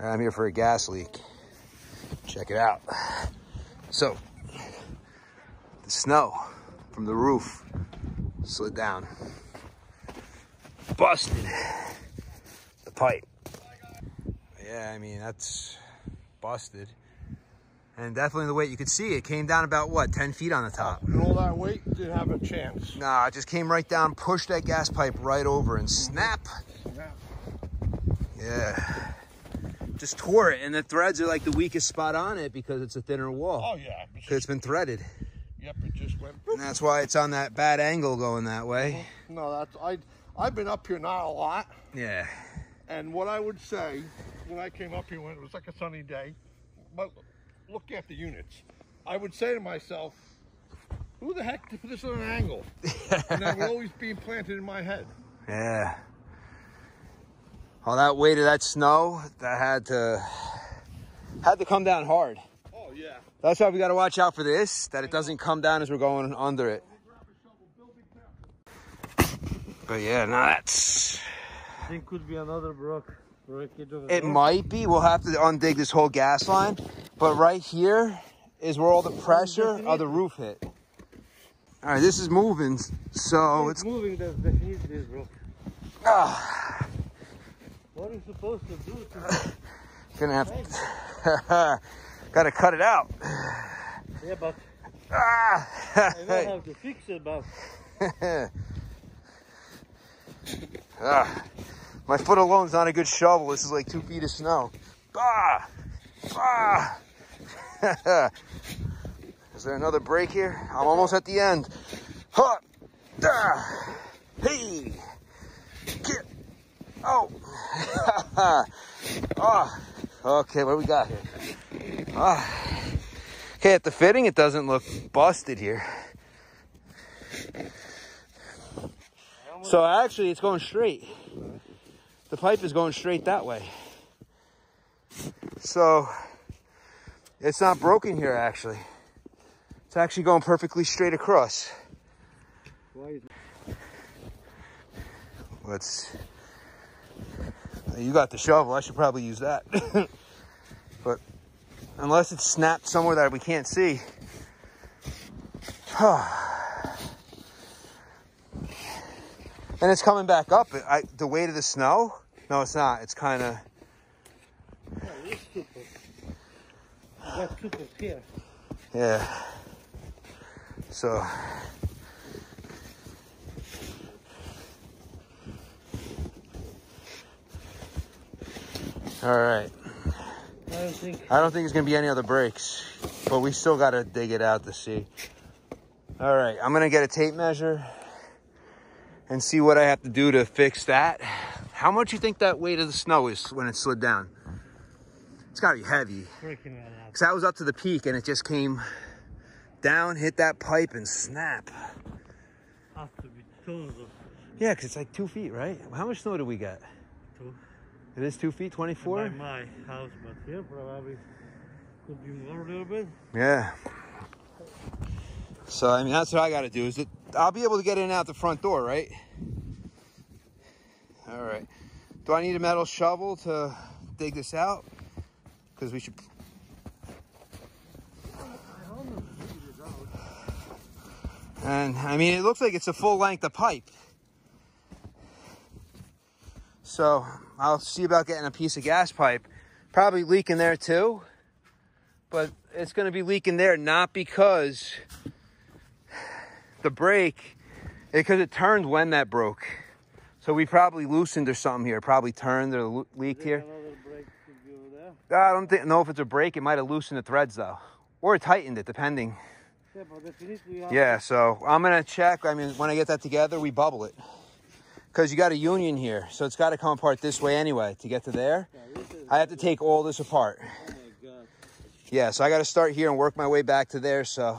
I'm here for a gas leak. Check it out. So, the snow from the roof slid down. Busted the pipe. Yeah, I mean, that's busted. And definitely the weight, you could see it came down about what, 10 feet on the top. And all that weight didn't have a chance. Nah, it just came right down, pushed that gas pipe right over and snap. Snap. Yeah. Just tore it. And the threads are like the weakest spot on it because it's a thinner wall. Oh yeah. Because it's been threaded. Yep, it just went. And that's why it's on that bad angle going that way. No, that's I. I've been up here not a lot, Yeah. and what I would say when I came up here when it was like a sunny day, but look at the units, I would say to myself, "Who the heck put this on an angle?" and that would always be implanted in my head. Yeah. All that weight of that snow that had to had to come down hard. Oh yeah. That's why we got to watch out for this, that it doesn't come down as we're going under it. But yeah, no, that's I think could be another brook It might be. We'll have to undig this whole gas line. But right here is where all the pressure of the roof hit. All right, this is moving, so it's it's moving. That's definitely this brook. ah, What are you supposed to do to gonna have to, gotta cut it out. Yeah, but Ah, I know how to fix it, but ah, my foot alone's not a good shovel. This is like two feet of snow. Ah, ah. is there another break here? I'm almost at the end. Huh. Ah. Hey. Oh. ah. Okay, what do we got here? Ah. Okay, at the fitting, it doesn't look busted here. So actually, it's going straight. The pipe is going straight that way. So it's not broken here, actually. It's actually going perfectly straight across. Let's. You got the shovel. I should probably use that. but unless it's snapped somewhere that we can't see. and it's coming back up. I, the weight of the snow? No, it's not. It's kind of. yeah, it's stupid. That's stupid here. Yeah. So. All right. I don't think. I don't think there's gonna be any other breaks, but we still gotta dig it out to see. All right, I'm gonna get a tape measure and see what I have to do to fix that. How much you think that weight of the snow is when it slid down? It's gotta be heavy. Freaking out. Cause that was up to the peak and it just came down, hit that pipe and snap. To be tons of Yeah, cause it's like two feet, right? How much snow do we get? two. It is two feet, 24? By my house, but here probably could be more a little bit. Yeah. So I mean, that's what I got to do. Is that I'll be able to get in and out the front door, right? All right. Do I need a metal shovel to dig this out? Because we should. And I mean, it looks like it's a full length of pipe. So I'll see about getting a piece of gas pipe. Probably leaking there too but it's going to be leaking there not because the break eh, because it turned when that broke so we probably loosened or something here probably turned or leaked here Another break could be over there. i don't think know if it's a break it might have loosened the threads though or tightened it depending Yeah, but definitely. you have yeah so i'm gonna check i mean when i get that together we bubble it because you got a union here so it's got to come apart this way anyway to get to there. Yeah, this is, i have to take all this apart. Oh yeah so i got to start here and work my way back to there so